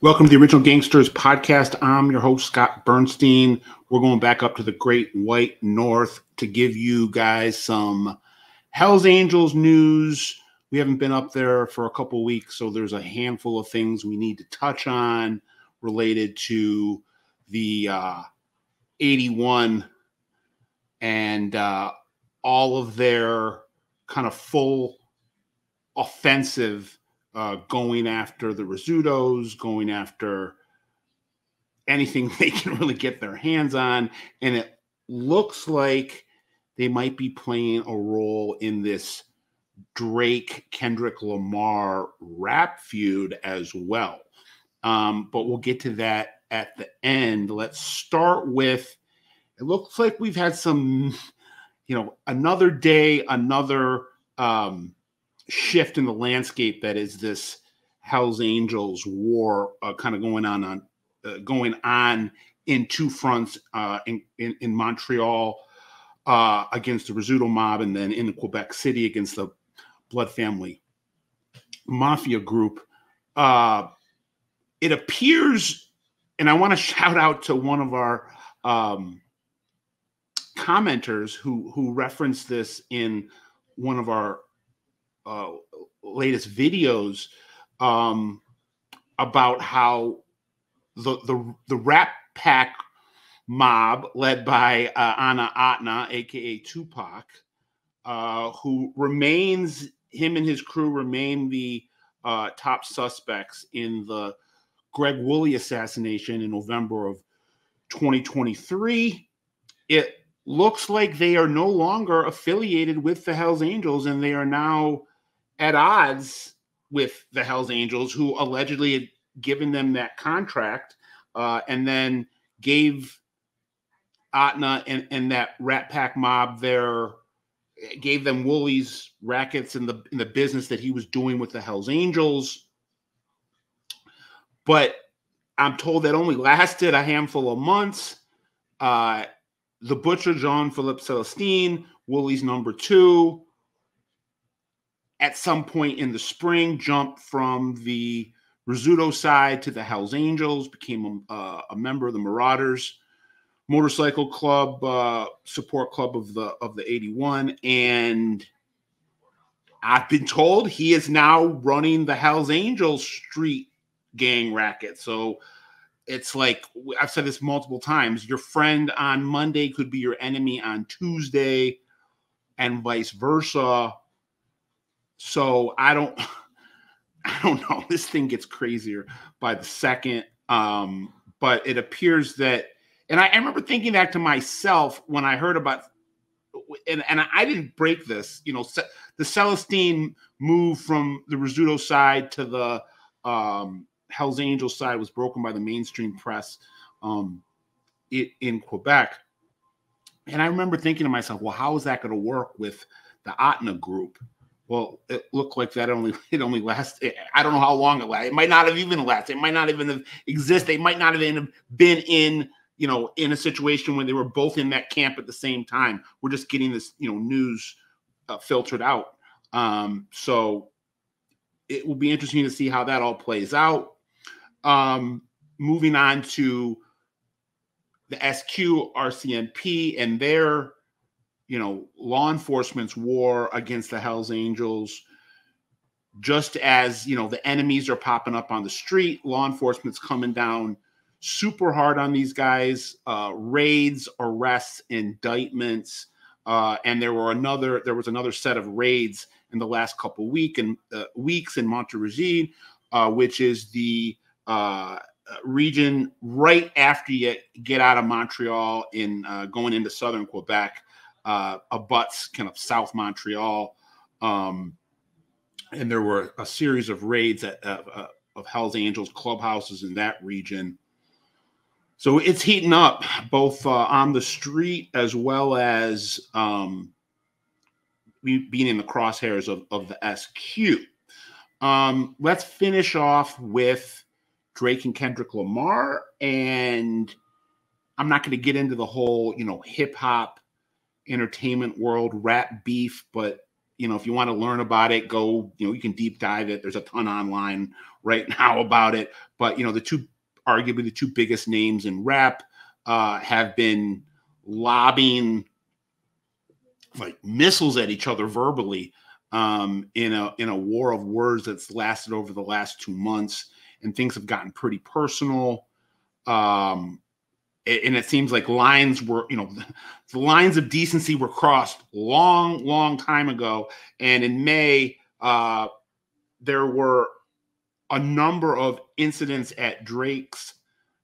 Welcome to the Original Gangsters podcast. I'm your host, Scott Burnstein. We're going back up to the Great White North to give you guys some Hells Angels news. We haven't been up there for a couple weeks, so there's a handful of things we need to touch on related to the uh, 81 and uh, all of their kind of full offensive uh, going after the Rizzutos, going after anything they can really get their hands on. And it looks like they might be playing a role in this Drake Kendrick Lamar rap feud as well. Um, but we'll get to that at the end. Let's start with it looks like we've had some, you know, another day, another um, shift in the landscape that is this Hell's Angels war uh, kind of going on on uh, going on in two fronts uh, in, in, in Montreal uh, against the Rizzuto mob, and then in Quebec City against the Blood Family Mafia group. Uh, it appears, and I want to shout out to one of our um, commenters who who referenced this in one of our uh, latest videos um, about how the the the Rat Pack mob led by uh, Anna Atna, aka Tupac, uh, who remains him and his crew remain the uh, top suspects in the Greg Woolley assassination in November of 2023. It looks like they are no longer affiliated with the Hells Angels and they are now at odds with the Hells Angels, who allegedly had given them that contract uh, and then gave Atna and, and that Rat Pack mob their gave them Woolley's rackets in the in the business that he was doing with the Hells Angels. But I'm told that only lasted a handful of months. Uh, the butcher Jean Philippe Celestine, Woolley's number two, at some point in the spring jumped from the Rizzuto side to the Hells Angels, became a, a member of the Marauders Motorcycle Club uh, support club of the of the 81 and I've been told he is now running the Hells Angels street gang racket. So it's like I've said this multiple times, your friend on Monday could be your enemy on Tuesday and vice versa so I don't I don't know. This thing gets crazier by the second. Um, but it appears that and I, I remember thinking that to myself when I heard about and, and I didn't break this, you know, the Celestine move from the Rizzuto side to the um, Hell's Angels side was broken by the mainstream press um, it, in Quebec. And I remember thinking to myself, well, how is that going to work with the Atna group? Well, it looked like that only it only lasted. I don't know how long it lasted. It might not have even lasted. It might not even have exist. They might not have been in you know in a situation where they were both in that camp at the same time. We're just getting this you know news uh, filtered out. Um, so it will be interesting to see how that all plays out. Um, moving on to the SQ RCMP and their you know, law enforcement's war against the Hells Angels. Just as, you know, the enemies are popping up on the street, law enforcement's coming down super hard on these guys. Uh, raids, arrests, indictments. Uh, and there were another, there was another set of raids in the last couple week and uh, weeks in Montérégie, uh, which is the uh, region right after you get out of Montreal in uh, going into southern Quebec uh, abuts kind of South Montreal. Um, and there were a series of raids at, uh, of Hell's Angels clubhouses in that region. So it's heating up both uh, on the street as well as um, being in the crosshairs of, of the SQ. Um, let's finish off with Drake and Kendrick Lamar. And I'm not going to get into the whole, you know, hip hop entertainment world rap beef, but you know, if you want to learn about it, go, you know, you can deep dive it. There's a ton online right now about it. But, you know, the two, arguably the two biggest names in rap uh, have been lobbing like missiles at each other verbally um, in a in a war of words that's lasted over the last two months, and things have gotten pretty personal. Um, and it seems like lines were, you know, the lines of decency were crossed long, long time ago. And in May, uh, there were a number of incidents at Drake's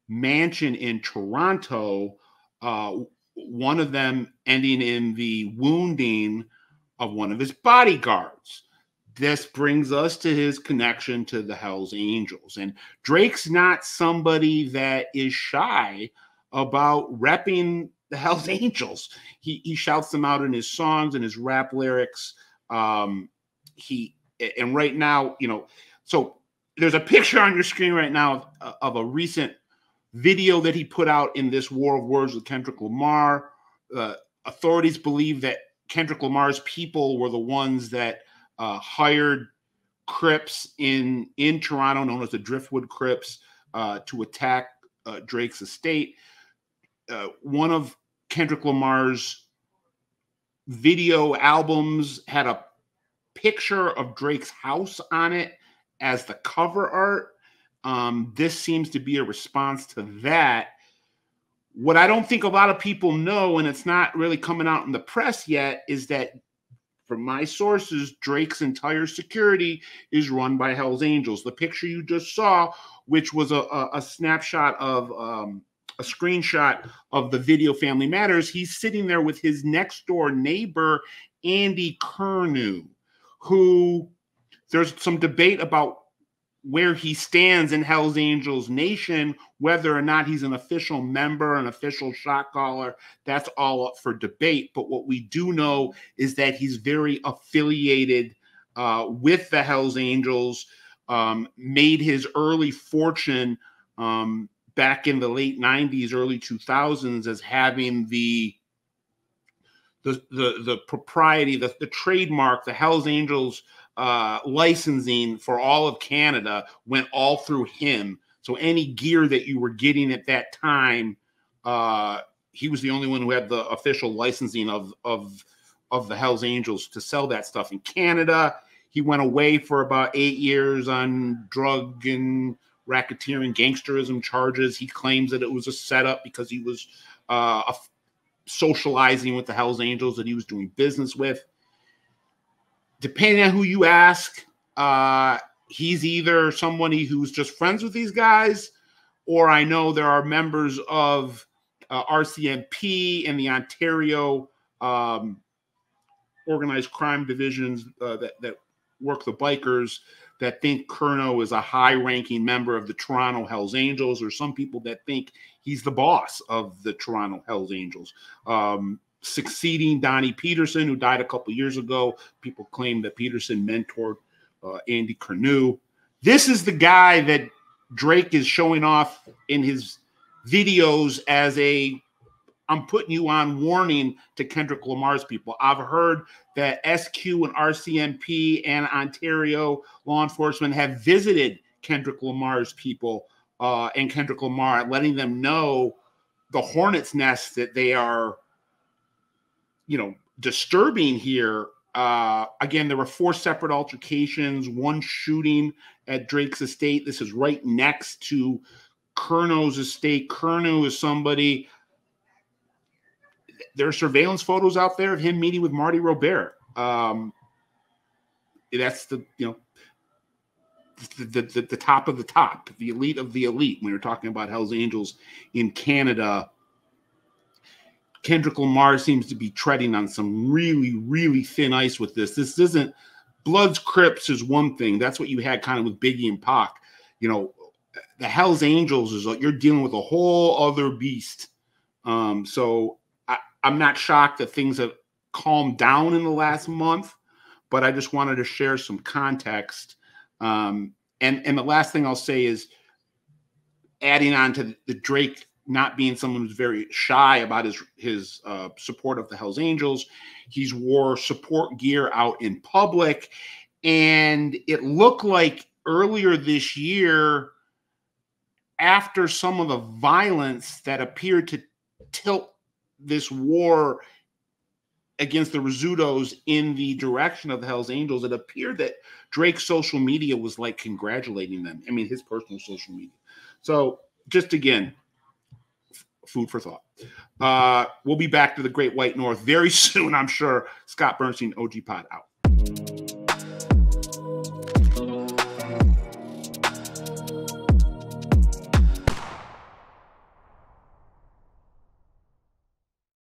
mansion in Toronto. Uh, one of them ending in the wounding of one of his bodyguards. This brings us to his connection to the Hells Angels. And Drake's not somebody that is shy about repping the Hells Angels. He, he shouts them out in his songs and his rap lyrics. Um, he and right now, you know, so there's a picture on your screen right now of, of a recent video that he put out in this War of Words with Kendrick Lamar. Uh, authorities believe that Kendrick Lamar's people were the ones that uh, hired Crips in in Toronto, known as the Driftwood Crips, uh, to attack uh, Drake's estate. Uh, one of Kendrick Lamar's video albums had a picture of Drake's house on it as the cover art. Um, this seems to be a response to that. What I don't think a lot of people know, and it's not really coming out in the press yet, is that from my sources, Drake's entire security is run by Hell's Angels. The picture you just saw, which was a, a, a snapshot of um, a screenshot of the video Family Matters, he's sitting there with his next door neighbor, Andy Curnew, who there's some debate about where he stands in Hell's Angels Nation, whether or not he's an official member, an official shot caller, that's all up for debate. But what we do know is that he's very affiliated uh, with the Hells Angels, um, made his early fortune um, back in the late 90s, early 2000s as having the the the, the propriety, the, the trademark, the Hells Angels uh, licensing for all of Canada went all through him. So any gear that you were getting at that time, uh, he was the only one who had the official licensing of of of the Hell's Angels to sell that stuff in Canada. He went away for about eight years on drug and racketeering, gangsterism charges. He claims that it was a setup because he was uh, socializing with the Hell's Angels that he was doing business with depending on who you ask, uh, he's either somebody who's just friends with these guys, or I know there are members of uh, RCMP and the Ontario um, organized crime divisions uh, that, that work the bikers that think Curnew is a high ranking member of the Toronto Hells Angels, or some people that think he's the boss of the Toronto Hells Angels. Um, succeeding Donnie Petersen, who died a couple years ago. People claim that Petersen mentored uh, Andy Curnew. This is the guy that Drake is showing off in his videos as a I'm putting you on warning to Kendrick Lamar's people. I've heard that SQ and RCMP and Ontario law enforcement have visited Kendrick Lamar's people uh, and Kendrick Lamar, letting them know the hornet's nest that they are you know, disturbing here. Uh, again, there were four separate altercations, one shooting at Drake's estate. This is right next to Curnew's estate. Curnew is somebody. There are surveillance photos out there of him meeting with Marty Robert. Um, that's the you know the, the, the top of the top, the elite of the elite. When you're talking about Hell's Angels in Canada, Kendrick Lamar seems to be treading on some really, really thin ice with this. This isn't Bloods Crips is one thing. That's what you had kind of with Biggie and Pac. You know, the Hell's Angels is like you're dealing with a whole other beast. Um, so I, I'm not shocked that things have calmed down in the last month, but I just wanted to share some context. Um, and and the last thing I'll say is adding on to the Drake not being someone who's very shy about his his uh, support of the Hell's Angels. He's wore support gear out in public, and it looked like earlier this year, after some of the violence that appeared to tilt this war against the Rizzutos in the direction of the Hells Angels, it appeared that Drake's social media was like congratulating them. I mean, his personal social media. So, just again, food for thought. Uh, we'll be back to the Great White North very soon, I'm sure. Scott Burnstein, OG Pod out.